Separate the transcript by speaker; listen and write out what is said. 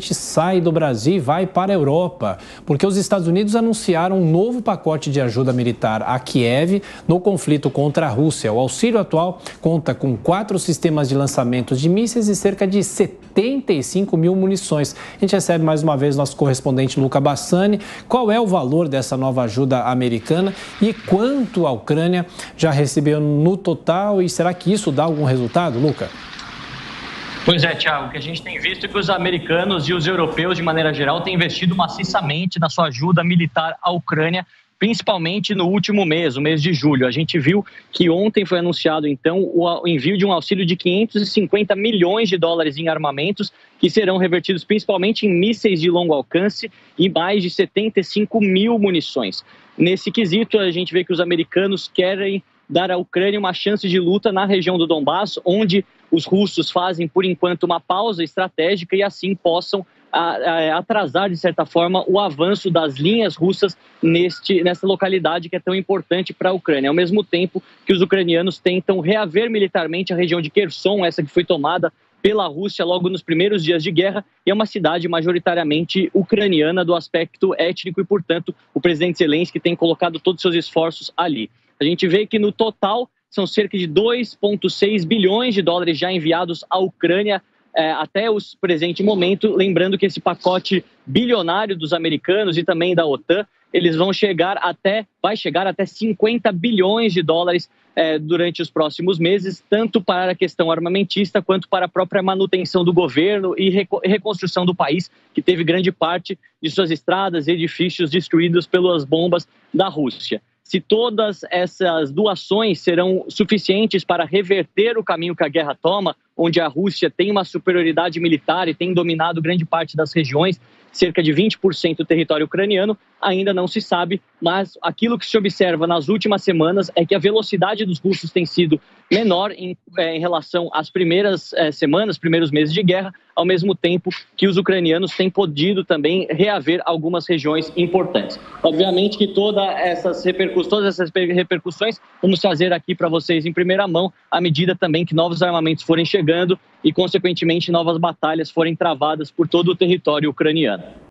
Speaker 1: gente sai do Brasil e vai para a Europa, porque os Estados Unidos anunciaram um novo pacote de ajuda militar a Kiev no conflito contra a Rússia. O auxílio atual conta com quatro sistemas de lançamentos de mísseis e cerca de 75 mil munições. A gente recebe mais uma vez nosso correspondente Luca Bassani. Qual é o valor dessa nova ajuda americana e quanto a Ucrânia já recebeu no total? E será que isso dá algum resultado, Luca?
Speaker 2: Pois é, Tiago, que a gente tem visto é que os americanos e os europeus, de maneira geral, têm investido maciçamente na sua ajuda militar à Ucrânia, principalmente no último mês, o mês de julho. A gente viu que ontem foi anunciado, então, o envio de um auxílio de 550 milhões de dólares em armamentos, que serão revertidos principalmente em mísseis de longo alcance e mais de 75 mil munições. Nesse quesito, a gente vê que os americanos querem dar à Ucrânia uma chance de luta na região do Donbass, onde os russos fazem, por enquanto, uma pausa estratégica e assim possam atrasar, de certa forma, o avanço das linhas russas neste, nessa localidade que é tão importante para a Ucrânia. Ao mesmo tempo que os ucranianos tentam reaver militarmente a região de Kherson, essa que foi tomada pela Rússia logo nos primeiros dias de guerra, e é uma cidade majoritariamente ucraniana do aspecto étnico e, portanto, o presidente Zelensky tem colocado todos os seus esforços ali. A gente vê que no total são cerca de 2,6 bilhões de dólares já enviados à Ucrânia é, até o presente momento. Lembrando que esse pacote bilionário dos americanos e também da OTAN, eles vão chegar até, vai chegar até 50 bilhões de dólares é, durante os próximos meses, tanto para a questão armamentista quanto para a própria manutenção do governo e reconstrução do país, que teve grande parte de suas estradas e edifícios destruídos pelas bombas da Rússia se todas essas doações serão suficientes para reverter o caminho que a guerra toma, onde a Rússia tem uma superioridade militar e tem dominado grande parte das regiões, cerca de 20% do território ucraniano, ainda não se sabe, mas aquilo que se observa nas últimas semanas é que a velocidade dos russos tem sido menor em, é, em relação às primeiras é, semanas, primeiros meses de guerra, ao mesmo tempo que os ucranianos têm podido também reaver algumas regiões importantes. Obviamente que toda essas todas essas repercussões vamos trazer aqui para vocês em primeira mão, à medida também que novos armamentos forem chegando e, consequentemente, novas batalhas forem travadas por todo o território ucraniano.